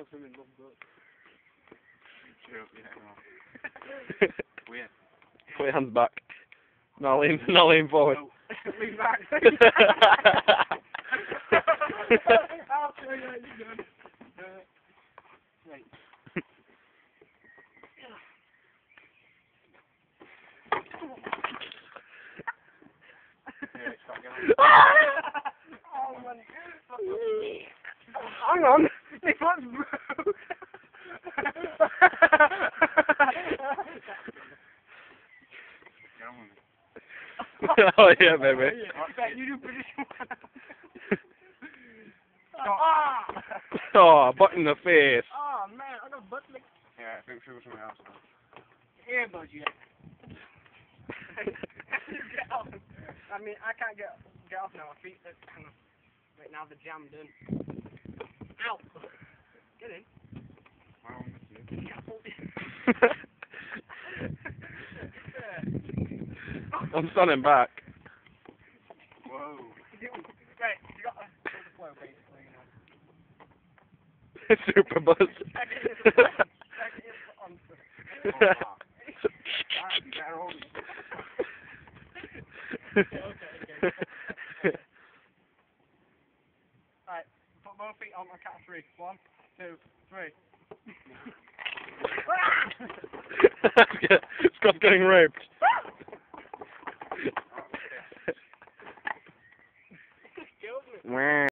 because I'm in love, but... True, yeah, no. Weird. Put your hands back. Now lean, now lean forward. Lean back. I'll show you how you do it. Uh, Right. Yeah, stop going. oh, man. Hang on. My foot's broke. Get on with it. oh yeah, baby. Right, you do British one. Ah! Oh, butt in the face. Oh man, I got butt lick. Yeah, I think feel something else. now. Earbuds yet. get off. I mean, I can't get get off now. My feet are kind of right now. They're done. in. Ow! Get in. Why That's better on me. Okay, okay. Alright, put both feet on my of three. One, two, three. Scott's getting raped. Wow.